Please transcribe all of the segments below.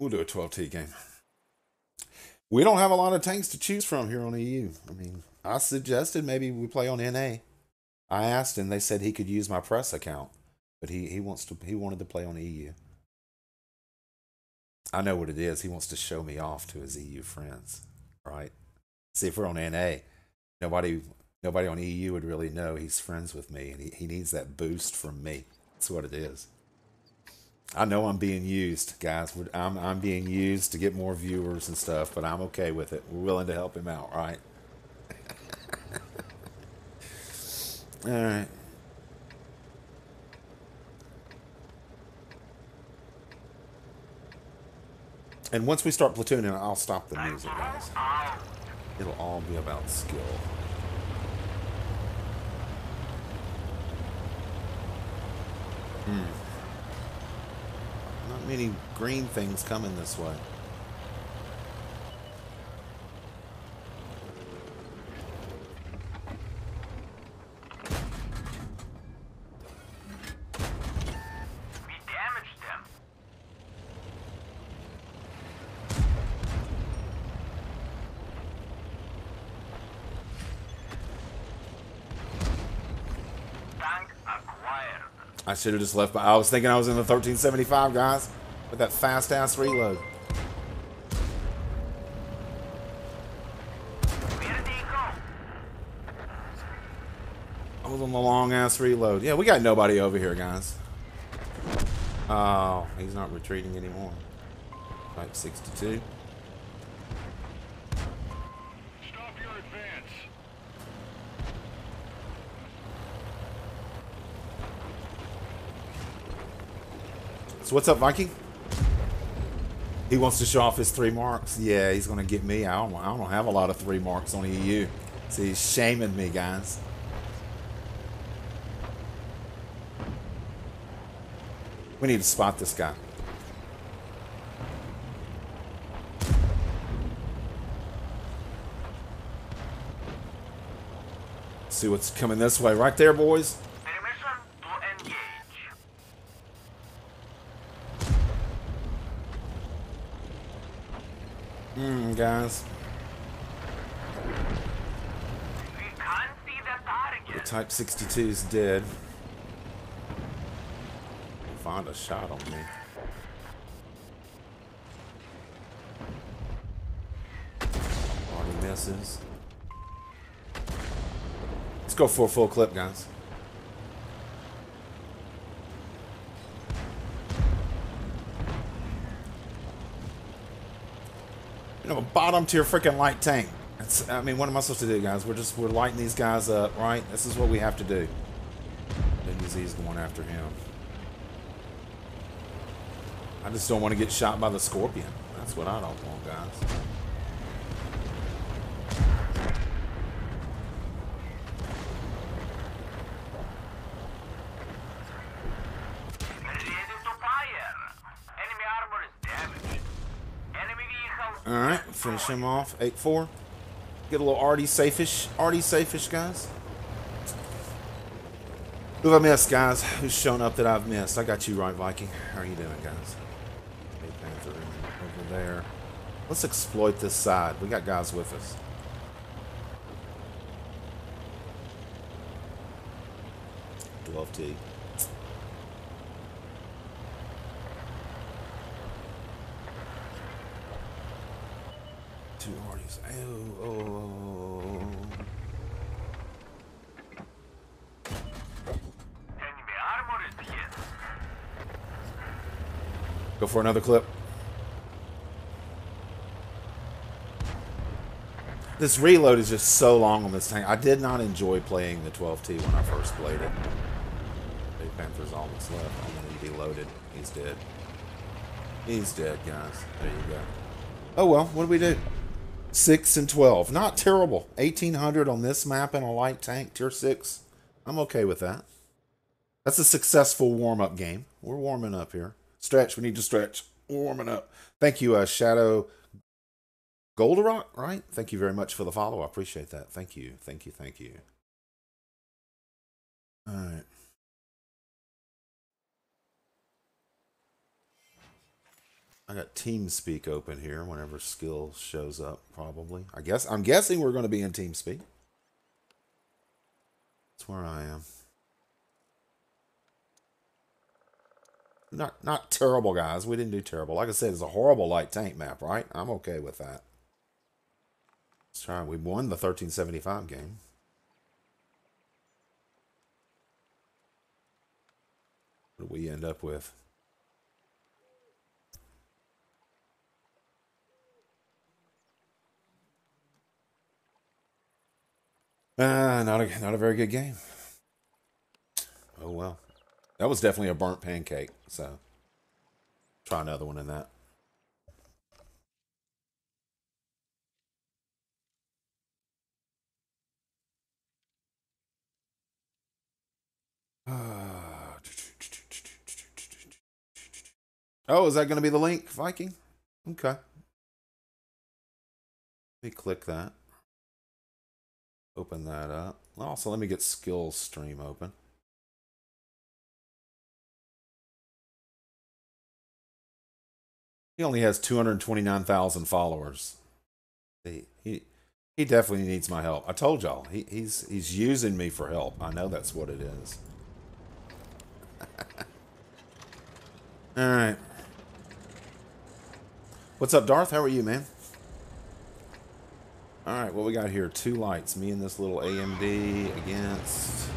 We'll do a 12T game. We don't have a lot of tanks to choose from here on EU. I mean, I suggested maybe we play on NA. I asked and they said he could use my press account, but he, he wants to he wanted to play on EU. I know what it is. He wants to show me off to his EU friends, right? See if we're on NA, nobody nobody on EU would really know he's friends with me, and he, he needs that boost from me. That's what it is. I know I'm being used, guys. I'm I'm being used to get more viewers and stuff, but I'm okay with it. We're willing to help him out, right? All right. And once we start platooning, I'll stop the music, guys. It'll all be about skill. Hmm. Many green things coming this way. We damaged them. Thank acquired. I should have just left. But I was thinking I was in the 1375, guys, with that fast ass reload. I was on the long ass reload. Yeah, we got nobody over here, guys. Oh, he's not retreating anymore. Type 62. So what's up, Viking? He wants to show off his three marks. Yeah, he's going to get me. I don't, I don't have a lot of three marks on EU. See, he's shaming me, guys. We need to spot this guy. See what's coming this way. Right there, boys. Hmm, guys. The Type 62 is dead. Find a shot on me. Already misses. Let's go for a full clip, guys. You know, a bottom tier freaking light tank. I mean, what am I supposed to do, guys? We're just, we're lighting these guys up, right? This is what we have to do. Then going after him. I just don't want to get shot by the Scorpion. That's what I don't want, guys. Alright, finish him off. 8-4. Get a little arty safeish. Arty safeish, guys. Who have I missed, guys? Who's shown up that I've missed? I got you right, Viking. How are you doing, guys? Panther over there. Let's exploit this side. We got guys with us. Twelve T. Two arties. Oh, oh. Go for another clip. This reload is just so long on this tank. I did not enjoy playing the 12T when I first played it. Big Panther's almost left. I'm gonna be loaded. He's dead. He's dead, guys. There you go. Oh well, what do we do? 6 and 12. Not terrible. 1800 on this map in a light tank, tier 6. I'm okay with that. That's a successful warm-up game. We're warming up here. Stretch. We need to stretch. Warming up. Thank you, uh, Shadow Golderock, right? Thank you very much for the follow. I appreciate that. Thank you. Thank you. Thank you. All right. I got TeamSpeak open here whenever skill shows up, probably. I guess I'm guessing we're going to be in TeamSpeak. That's where I am. Not not terrible, guys. We didn't do terrible. Like I said, it's a horrible light tank map, right? I'm okay with that. Let's try. We won the 1375 game. What do we end up with? Uh, not a not a very good game. Oh well. That was definitely a burnt pancake, so try another one in that. Oh, is that going to be the link, Viking? Okay. Let me click that. Open that up. Also, let me get skills stream open. He only has 229,000 followers. He, he he definitely needs my help. I told y'all, he, he's he's using me for help. I know that's what it is. All right. What's up, Darth? How are you, man? All right, what we got here? Two lights. Me and this little AMD against.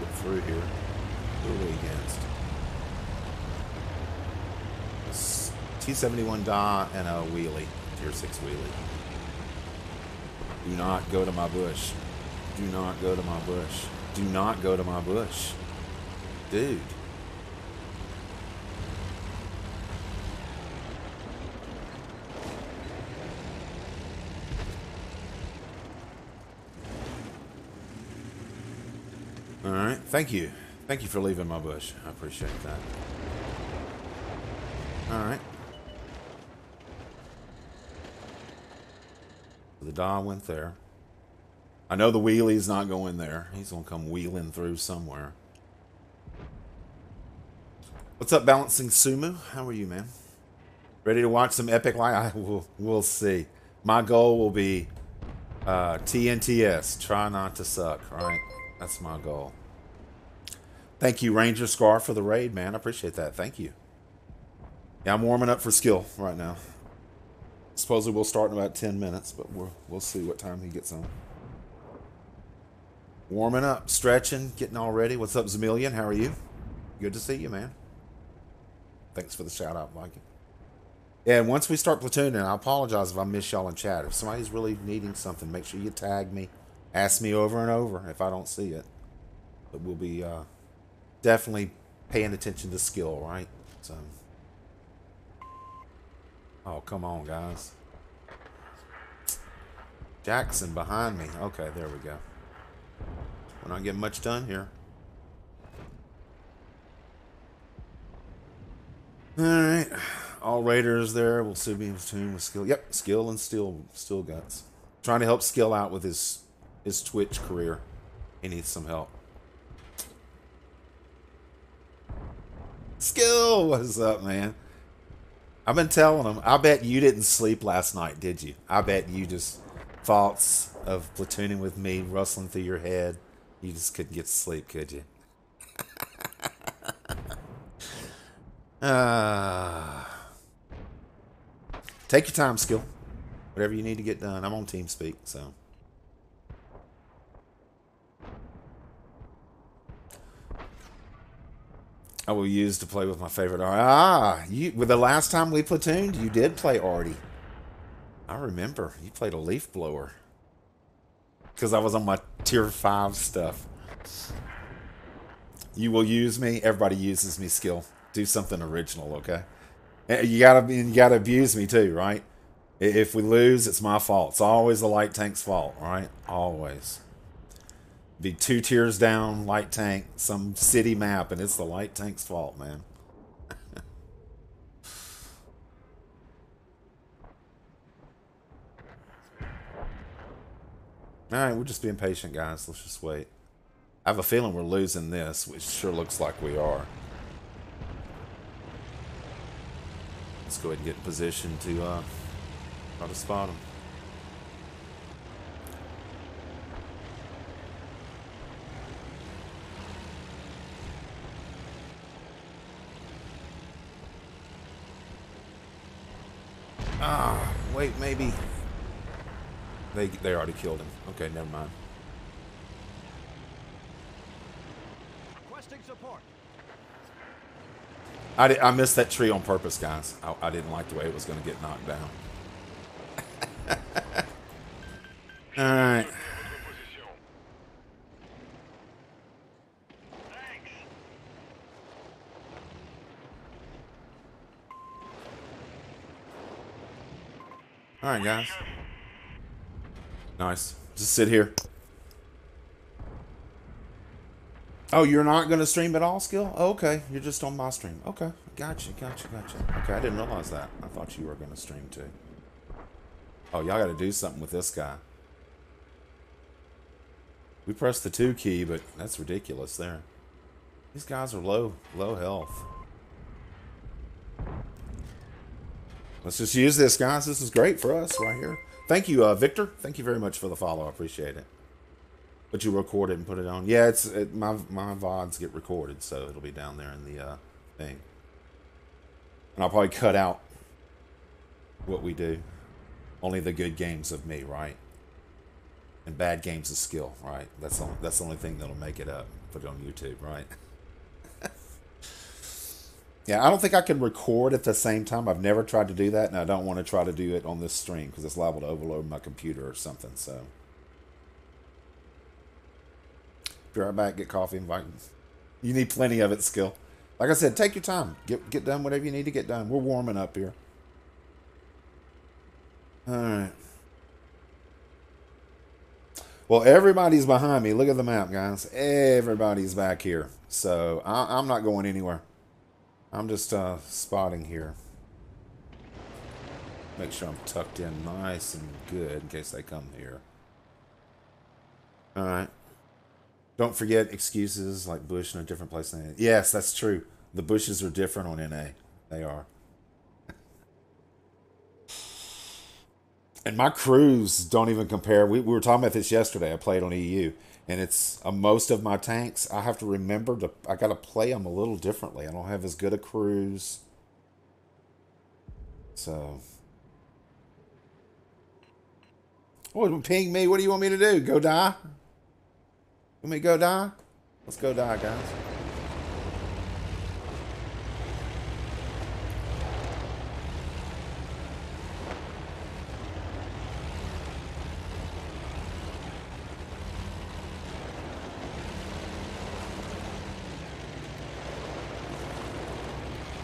Get through here. Who are we against? T71 Da and a wheelie. Tier 6 wheelie. Do not go to my bush. Do not go to my bush. Do not go to my bush. Dude. All right. Thank you. Thank you for leaving my bush. I appreciate that. All right. The Da went there. I know the wheelie's not going there. He's going to come wheeling through somewhere. What's up, Balancing Sumu? How are you, man? Ready to watch some epic light? I will, we'll see. My goal will be uh, TNTS. Try not to suck, right? That's my goal. Thank you, Ranger Scar, for the raid, man. I appreciate that. Thank you. Yeah, I'm warming up for skill right now. Supposedly we'll start in about 10 minutes, but we'll, we'll see what time he gets on. Warming up, stretching, getting all ready. What's up, Zamillion? How are you? Good to see you, man. Thanks for the shout out, Mikey. Yeah, and once we start platooning, I apologize if I miss y'all in chat. If somebody's really needing something, make sure you tag me. Ask me over and over if I don't see it. But we'll be uh, definitely paying attention to skill, right? So. Oh, come on, guys. Jackson behind me. Okay, there we go. We're not getting much done here. Alright. All Raiders there. We'll see me tune with skill. Yep, skill and steel steel guts. Trying to help skill out with his his Twitch career. He needs some help. Skill, what's up, man? I've been telling them. I bet you didn't sleep last night, did you? I bet you just thoughts of platooning with me rustling through your head. You just couldn't get to sleep, could you? uh, take your time, skill. Whatever you need to get done. I'm on TeamSpeak, so. I will use to play with my favorite. Ah, you with the last time we platooned, you did play Artie. I remember you played a leaf blower because I was on my tier five stuff. You will use me. Everybody uses me. Skill. Do something original, okay? You gotta. You gotta abuse me too, right? If we lose, it's my fault. It's always the light tank's fault, right? Always be two tiers down, light tank, some city map, and it's the light tank's fault, man. Alright, we're just being patient, guys. Let's just wait. I have a feeling we're losing this, which sure looks like we are. Let's go ahead and get in position to uh, try to spot them. Ah, wait, maybe. They, they already killed him. Okay, never mind. Requesting support. I, did, I missed that tree on purpose, guys. I, I didn't like the way it was going to get knocked down. Alright, guys. Nice. Just sit here. Oh, you're not going to stream at all, Skill? Oh, okay. You're just on my stream. Okay. Gotcha, gotcha, gotcha. Okay, I didn't realize that. I thought you were going to stream too. Oh, y'all got to do something with this guy. We pressed the 2 key, but that's ridiculous there. These guys are low, low health. Let's just use this, guys. This is great for us right here. Thank you, uh, Victor. Thank you very much for the follow. I appreciate it. But you record it and put it on. Yeah, it's it, my my vods get recorded, so it'll be down there in the uh, thing. And I'll probably cut out what we do. Only the good games of me, right? And bad games of skill, right? That's the, that's the only thing that'll make it up. Put it on YouTube, right? Yeah, I don't think I can record at the same time. I've never tried to do that, and I don't want to try to do it on this stream because it's liable to overload my computer or something. So, be right back. Get coffee. Invite. You need plenty of it. Skill. Like I said, take your time. Get get done whatever you need to get done. We're warming up here. All right. Well, everybody's behind me. Look at the map, guys. Everybody's back here. So I, I'm not going anywhere. I'm just uh, spotting here. Make sure I'm tucked in nice and good in case they come here. Alright. Don't forget excuses like Bush in a different place. Than yes, that's true. The bushes are different on NA. They are. and my crews don't even compare. We, we were talking about this yesterday. I played on EU and it's uh, most of my tanks i have to remember to i gotta play them a little differently. I don't have as good a crews so. Oh ping me? What do you want me to do? Go die? Let me go die? Let's go die guys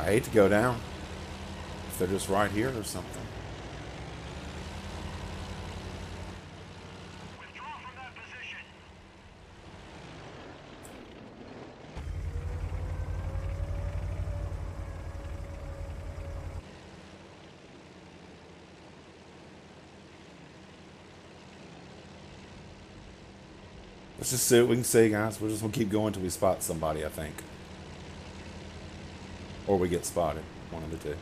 I hate to go down. If they're just right here or something. Let's just see what we can see, guys. We're just going to keep going until we spot somebody, I think. Or we get spotted. One of the two.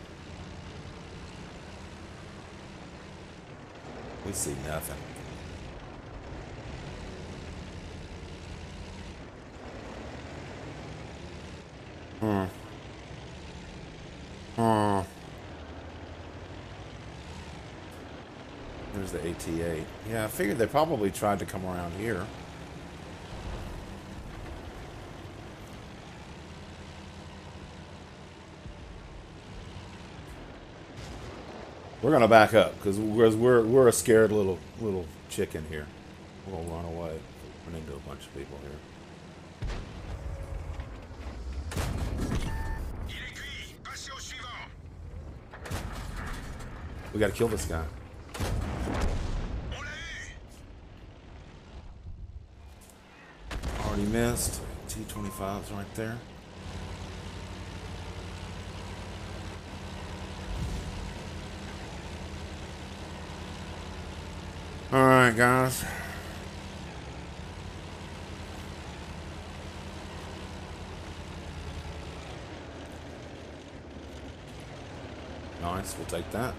We see nothing. Hmm. Hmm. There's the AT-8. Yeah, I figured they probably tried to come around here. We're gonna back up because we're, we're we're a scared little little chicken here. We're gonna run away. Run into a bunch of people here. We gotta kill this guy. Already missed. T-25's right there. Alright, guys. Nice, we'll take that.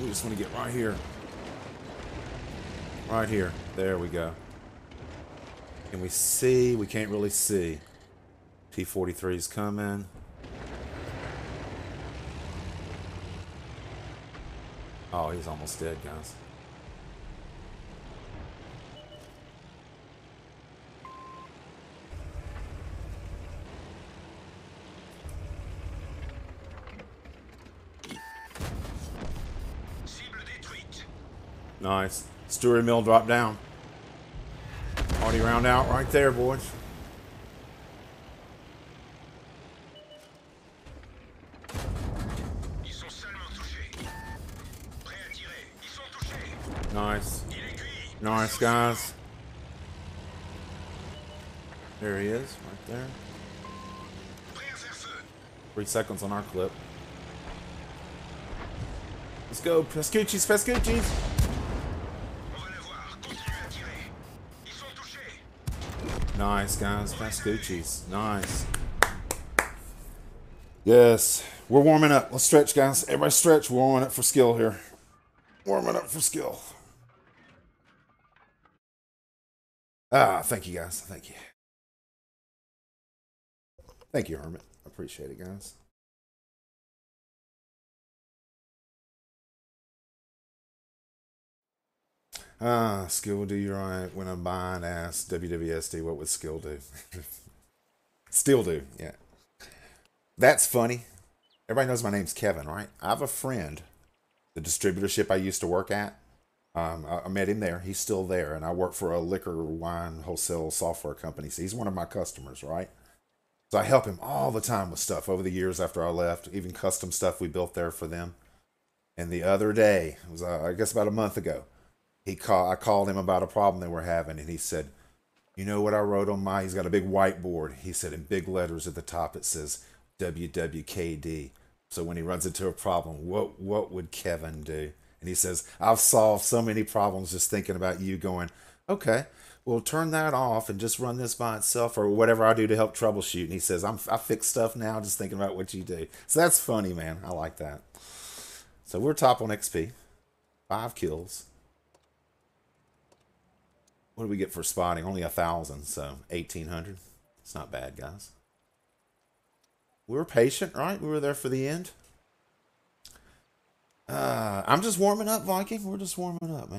We just want to get right here. Right here. There we go. Can we see? We can't really see. T-43 is coming. Oh, he's almost dead, guys. Nice. Stewart Mill dropped down. Party round out right there, boys. Ils sont seulement touchés. Prêts à tirer. Ils sont touchés. Nice. Il est cuit. Nice, guys. There he is, right there. Prêts à faire feu. Three seconds on our clip. Let's go, Pescucci's, Pescucci's. Nice, guys. Pascucci's. Nice. Yes. We're warming up. Let's stretch, guys. Everybody stretch. We're warming up for skill here. Warming up for skill. Ah, thank you, guys. Thank you. Thank you, Hermit. I appreciate it, guys. Ah, skill do you right. When I'm buying ass WWSD, what would skill do? Still do, yeah. That's funny. Everybody knows my name's Kevin, right? I have a friend, the distributorship I used to work at. Um, I, I met him there. He's still there, and I work for a liquor wine wholesale software company. So he's one of my customers, right? So I help him all the time with stuff over the years after I left, even custom stuff we built there for them. And the other day, it was uh, I guess about a month ago, he called I called him about a problem they were having, and he said, "You know what I wrote on my?" He's got a big whiteboard. He said in big letters at the top it says WWKD. So when he runs into a problem, what what would Kevin do? And he says, "I've solved so many problems just thinking about you." Going, okay, well turn that off and just run this by itself, or whatever I do to help troubleshoot. And he says, "I'm I fix stuff now, just thinking about what you do." So that's funny, man. I like that. So we're top on XP, five kills. What do we get for spotting? Only a thousand, so eighteen hundred. It's not bad, guys. We were patient, right? We were there for the end. Uh, I'm just warming up, Viking. We're just warming up, man.